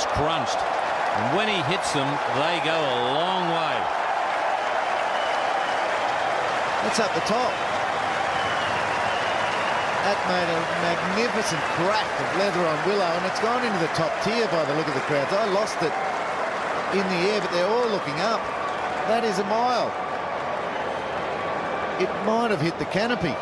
gets crunched. And when he hits them, they go a long way. That's up the top. That made a magnificent crack of leather on Willow, and it's gone into the top tier by the look of the crowds. I lost it in the air, but they're all looking up. That is a mile. It might have hit the canopy.